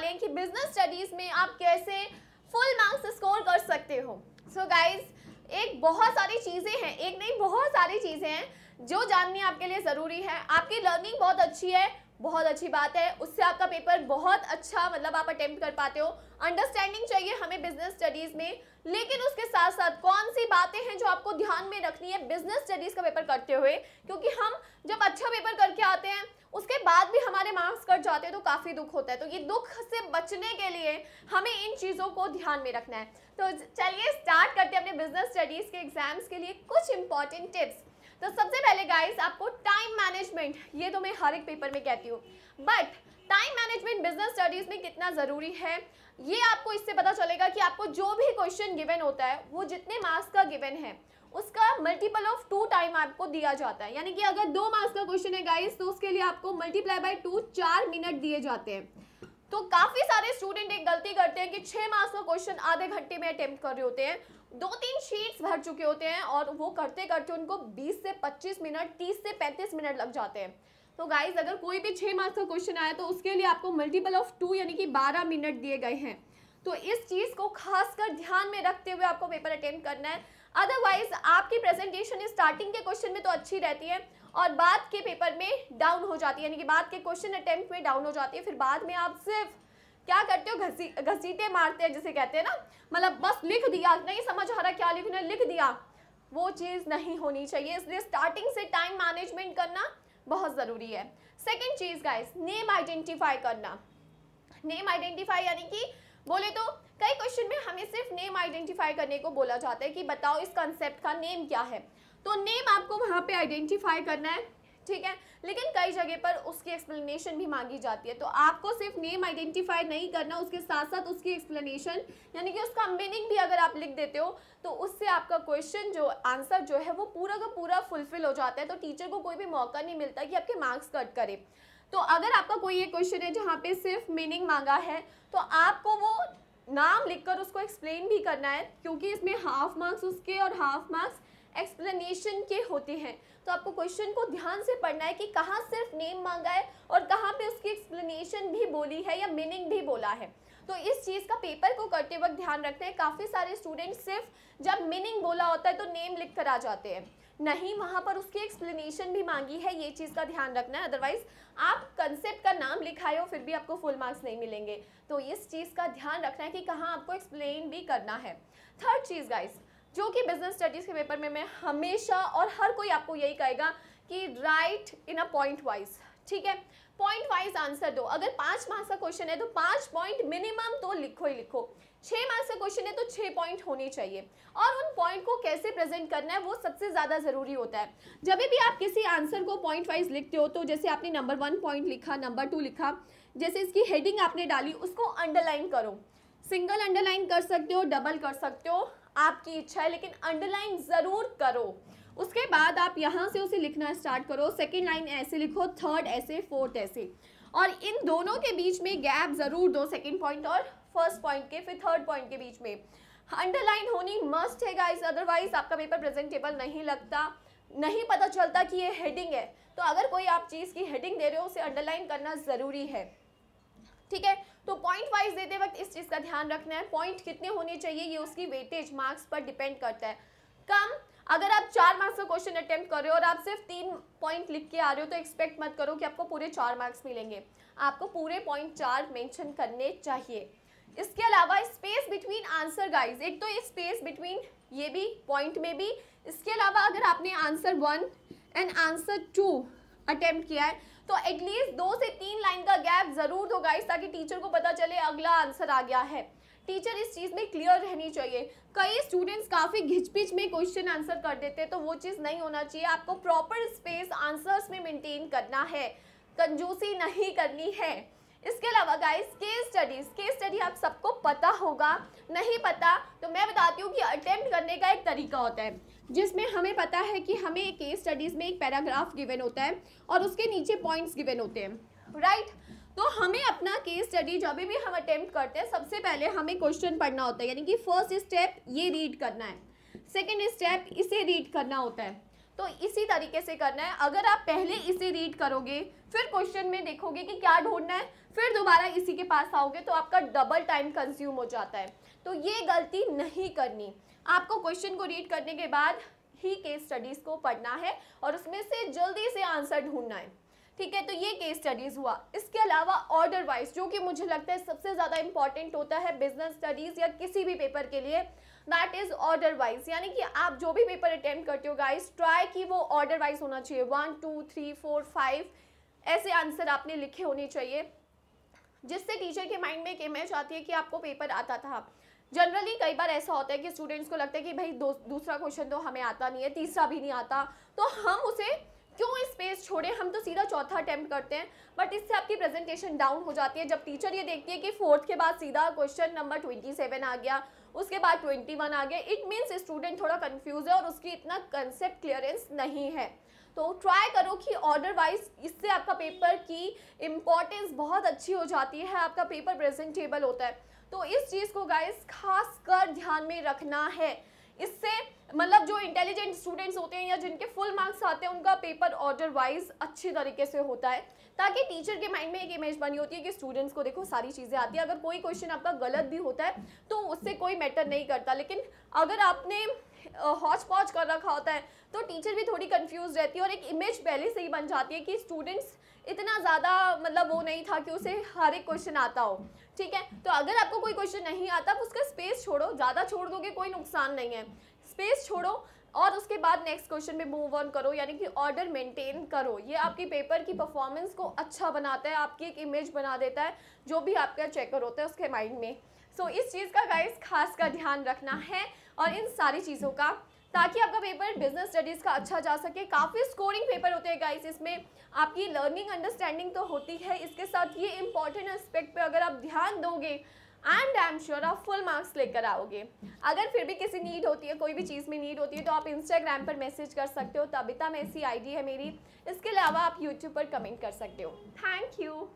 वाले हैं कि बिज़नेस स्टडीज़ में आप कैसे फुल मार्क्स स्कोर कर सकते हो। सो so गाइज़ एक बहुत सारी चीज़ें हैं, एक नहीं, बहुत सारी चीज़ें हैं जो जाननी आपके लिए ज़रूरी है। आपकी लर्निंग बहुत अच्छी है, बहुत अच्छी बात है। उससे आपका पेपर बहुत अच्छा मतलब आप अटेम्प्ट कर पाते हो। अंडरस्टैंडिंग चाहिए हमें बिज़नेस स्टडीज़ में। लेकिन उसके साथ साथ कौन सी बातें हैं जो आपको ध्यान में रखनी है बिज़नेस स्टडीज़ का पेपर करते हुए? क्योंकि हम जब अच्छा पेपर करके आते हैं उसके बाद भी हमारे मार्क्स कट जाते हैं तो काफ़ी दुख होता है। तो ये दुख से बचने के लिए हमें इन चीज़ों को ध्यान में रखना है। तो चलिए स्टार्ट करते हैं अपने बिज़नेस स्टडीज़ के एग्ज़ाम्स के लिए कुछ इंपॉर्टेंट टिप्स तो सबसे पहले गाइस आपको टाइम मैनेजमेंट ये तो मैं हर एक पेपर में कहती हूँ। But time management business studies में कितना ज़रूरी है? ये आपको इससे पता चलेगा कि आपको जो भी क्वेश्चन गिवन होता है, वो जितने मार्क्स का गिवन है उसका मल्टीपल ऑफ़ टू टाइम आपको दिया जाता है। यानी कि अगर दो मार्क्स का क्वेश्चन है गाइस तो उसके लिए आपको मल्टीप्लाई बाय टू चार मिनट दिए जाते हैं। तो काफ़ी सारे स्टूडेंट एक गलती करते हैं कि छः मार्क्स का क्वेश्चन आधे घंटे में अटेम्प्ट कर रहे होते हैं। दो तीन शीट्स भर चुके होते हैं और वो करते करते उनको 20 से 25 मिनट 30 से 35 मिनट लग जाते हैं। तो गाइज़ अगर कोई भी छः मार्क्स का क्वेश्चन आया तो उसके लिए आपको मल्टीपल ऑफ़ टू यानी कि 12 मिनट दिए गए हैं। तो इस चीज़ को खासकर ध्यान में रखते हुए आपको पेपर अटेम्प्ट करना है। अदरवाइज़ आपकी प्रेजेंटेशन स्टार्टिंग के क्वेश्चन में तो अच्छी रहती है और बाद के पेपर में डाउन हो जाती है। यानी कि बाद के क्वेश्चन अटेम्प्ट में डाउन हो जाती है। फिर बाद में आप सिर्फ़ क्या करते हो? घसी, घसीटे मारते हैं जिसे कहते हैं ना। मतलब बस लिख दिया, नहीं समझ आ रहा क्या लिखना है, लिख दिया। वो चीज़ नहीं होनी चाहिए। इसलिए स्टार्टिंग से टाइम मैनेजमेंट करना बहुत ज़रूरी है। सेकेंड चीज़ गाइस नेम आइडेंटिफाई करना। नेम आइडेंटिफाई यानी कि बोले तो कई क्वेश्चन में हमें सिर्फ़ नेम आइडेंटिफाई करने को बोला जाता है कि बताओ इस कंसेप्ट का नेम क्या है। तो नेम आपको वहाँ पे आइडेंटिफाई करना है, ठीक है? लेकिन कई जगह पर उसकी एक्सप्लेनेशन भी मांगी जाती है। तो आपको सिर्फ़ नेम आइडेंटिफाई नहीं करना, उसके साथ साथ उसकी एक्सप्लेनेशन यानी कि उसका मीनिंग भी अगर आप लिख देते हो तो उससे आपका क्वेश्चन जो आंसर जो है वो पूरा का पूरा फुलफिल हो जाता है। तो टीचर को कोई भी मौका नहीं मिलता कि आपके मार्क्स कट करे। तो अगर आपका कोई ये क्वेश्चन है जहाँ पे सिर्फ़ मीनिंग मांगा है तो आपको वो नाम लिखकर उसको एक्सप्लेन भी करना है, क्योंकि इसमें हाफ़ मार्क्स उसके और हाफ़ मार्क्स एक्सप्लेनेशन के होते हैं। तो आपको क्वेश्चन को ध्यान से पढ़ना है कि कहाँ सिर्फ़ नेम मांगा है और कहाँ पे उसकी एक्सप्लेनेशन भी बोली है या मीनिंग भी बोला है। तो इस चीज़ का पेपर को करते वक्त ध्यान रखते हैं। काफ़ी सारे स्टूडेंट सिर्फ़ जब मीनिंग बोला होता है तो नेम लिख कर आ जाते हैं। नहीं, वहाँ पर उसकी एक्सप्लेनेशन भी मांगी है, ये चीज़ का ध्यान रखना है। अदरवाइज़ आप कंसेप्ट का नाम लिखाए हो, फिर भी आपको फुल मार्क्स नहीं मिलेंगे। तो इस चीज़ का ध्यान रखना है कि कहाँ आपको एक्सप्लेन भी करना है। थर्ड चीज़ गाइस जो कि बिज़नेस स्टडीज़ के पेपर में मैं हमेशा और हर कोई आपको यही कहेगा कि write in a point wise ठीक है? पॉइंट वाइज आंसर दो। अगर पाँच मार्क्स का क्वेश्चन है तो पाँच पॉइंट मिनिमम तो लिखो ही लिखो। छः मार्क्स का क्वेश्चन है तो छः पॉइंट होने चाहिए। और उन पॉइंट को कैसे प्रेजेंट करना है, वो सबसे ज़्यादा ज़रूरी होता है। जब भी आप किसी आंसर को पॉइंट वाइज लिखते हो तो जैसे आपने नंबर वन पॉइंट लिखा नंबर टू लिखा, जैसे इसकी हेडिंग आपने डाली, उसको अंडरलाइन करो। सिंगल अंडरलाइन कर सकते हो डबल कर सकते हो, आपकी इच्छा है, लेकिन अंडरलाइन ज़रूर करो। उसके बाद आप यहाँ से उसे लिखना स्टार्ट करो। सेकेंड लाइन ऐसे लिखो थर्ड ऐसे फोर्थ ऐसे। और इन दोनों के बीच में गैप ज़रूर दो सेकेंड पॉइंट और फ़र्स्ट पॉइंट के, फिर थर्ड पॉइंट के बीच में। अंडरलाइन होनी मस्ट है गाइस अदरवाइज़ आपका पेपर प्रेजेंटेबल नहीं लगता। नहीं पता चलता कि ये हेडिंग है। तो अगर कोई आप चीज़ की हेडिंग दे रहे हो, उसे अंडरलाइन करना ज़रूरी है। ठीक है? तो पॉइंट वाइज देते वक्त इस चीज़ का ध्यान रखना है। पॉइंट कितने होने चाहिए, ये उसकी वेटेज मार्क्स पर डिपेंड करता है। कम, अगर आप चार मार्क्स का क्वेश्चन अटेम्प्ट कर रहे हो और आप सिर्फ़ तीन पॉइंट लिख के आ रहे हो तो एक्सपेक्ट मत करो कि आपको पूरे चार मार्क्स मिलेंगे। आपको पूरे पॉइंट चार मेंशन करने चाहिए। इसके अलावा स्पेस बिटवीन आंसर गाइज़ एक तो ये स्पेस बिटवीन ये भी पॉइंट में भी। इसके अलावा अगर आपने answer one and answer two attempt किया है तो एटलीस्ट दो से तीन लाइन का गैप ज़रूर दो गाइस ताकि टीचर को पता चले अगला आंसर आ गया है। टीचर इस चीज़ में क्लियर रहनी चाहिए। कई स्टूडेंट्स काफ़ी घिचपिच में क्वेश्चन आंसर कर देते हैं तो वो चीज़ नहीं होना चाहिए। आपको प्रॉपर स्पेस आंसर्स में मेंटेन करना है। कंजूसी नहीं करनी है। इसके अलावा guys case studies case study आप सबको पता होगा। नहीं पता तो मैं बताती हूँ कि अटेम्प्ट करने का एक तरीका होता है, जिसमें हमें पता है कि हमें केस स्टडीज़ में एक पैराग्राफ गिवन होता है और उसके नीचे पॉइंट्स गिवन होते हैं राइट तो हमें अपना केस स्टडी जब भी हम अटेम्प्ट करते हैं, सबसे पहले हमें क्वेश्चन पढ़ना होता है, यानी कि फ़र्स्ट स्टेप ये रीड करना है। सेकेंड स्टेप इसे रीड करना होता है। तो इसी तरीके से करना है। अगर आप पहले इसे रीड करोगे, फिर क्वेश्चन में देखोगे कि क्या ढूंढना है, फिर दोबारा इसी के पास आओगे तो आपका डबल टाइम कंज्यूम हो जाता है। तो ये गलती नहीं करनी। आपको क्वेश्चन को रीड करने के बाद ही केस स्टडीज़ को पढ़ना है और उसमें से जल्दी से आंसर ढूंढना है। ठीक है तो ये केस स्टडीज़ हुआ। इसके अलावा ऑर्डर वाइज जो कि मुझे लगता है सबसे ज़्यादा इंपॉर्टेंट होता है बिज़नेस स्टडीज़ या किसी भी पेपर के लिए दैट इज़ ऑर्डर वाइज यानी कि आप जो भी पेपर अटेम्प्ट करते हो गाइस ट्राई कि वो ऑर्डर वाइज होना चाहिए। One two three four five ऐसे आंसर आपने लिखे होने चाहिए, जिससे टीचर के माइंड में एक इमेज आती है कि आपको पेपर आता था। जनरली कई बार ऐसा होता है कि स्टूडेंट्स को लगता है कि भाई दूसरा क्वेश्चन तो हमें आता नहीं है, तीसरा भी नहीं आता। तो हम उसे क्यों स्पेस छोड़े? हम तो सीधा चौथा अटैम्प्ट करते हैं बट इससे आपकी प्रेजेंटेशन डाउन हो जाती है। जब टीचर ये देखती है कि फोर्थ के बाद सीधा क्वेश्चन नंबर ट्वेंटी सेवन आ गया, उसके बाद ट्वेंटी वन आ गया इट मीन्स स्टूडेंट थोड़ा कन्फ्यूज़ है और उसकी इतना कंसेप्ट क्लियरेंस नहीं है। तो ट्राई करो कि ऑर्डर वाइज इससे आपका पेपर की इम्पोर्टेंस बहुत अच्छी हो जाती है, आपका पेपर प्रेजेंटेबल होता है। तो इस चीज़ को गाइस खास कर ध्यान में रखना है। इससे मतलब जो इंटेलिजेंट स्टूडेंट्स होते हैं या जिनके फुल मार्क्स आते हैं, उनका पेपर ऑर्डर वाइज अच्छे तरीके से होता है, ताकि टीचर के माइंड में एक इमेज बनी होती है कि स्टूडेंट्स को देखो सारी चीज़ें आती है। अगर कोई क्वेश्चन आपका गलत भी होता है तो उससे कोई मैटर नहीं करता। लेकिन अगर आपने हॉच पॉच कर रखा होता है तो टीचर भी थोड़ी कंफ्यूज रहती है और एक इमेज पहले से ही बन जाती है कि स्टूडेंट्स इतना ज़्यादा मतलब वो नहीं था कि उसे हर एक क्वेश्चन आता हो ठीक है? तो अगर आपको कोई क्वेश्चन नहीं आता तो उसका स्पेस छोड़ो ज़्यादा छोड़ दोगे कोई नुकसान नहीं है। स्पेस छोड़ो और उसके बाद नेक्स्ट क्वेश्चन में मूव ऑन करो यानी कि ऑर्डर मेंटेन करो। ये आपकी पेपर की परफॉर्मेंस को अच्छा बनाता है आपकी एक इमेज बना देता है जो भी आपका चेकर होता है उसके माइंड में। सो so, इस चीज़ का गाइस खास का ध्यान रखना है। और इन सारी चीज़ों का, ताकि आपका पेपर बिज़नेस स्टडीज़ का अच्छा जा सके। काफ़ी स्कोरिंग पेपर होते हैं गाइस इसमें आपकी लर्निंग अंडरस्टैंडिंग तो होती है। इसके साथ ये इंपॉर्टेंट एस्पेक्ट पे अगर आप ध्यान दोगे एंड आई एम श्योर आप फुल मार्क्स लेकर आओगे। अगर फिर भी किसी नीड होती है, कोई भी चीज़ में नीड होती है तो आप इंस्टाग्राम पर मैसेज कर सकते हो। तबिता मैसी आईडी है मेरी। इसके अलावा आप यूट्यूब पर कमेंट कर सकते हो। Thank you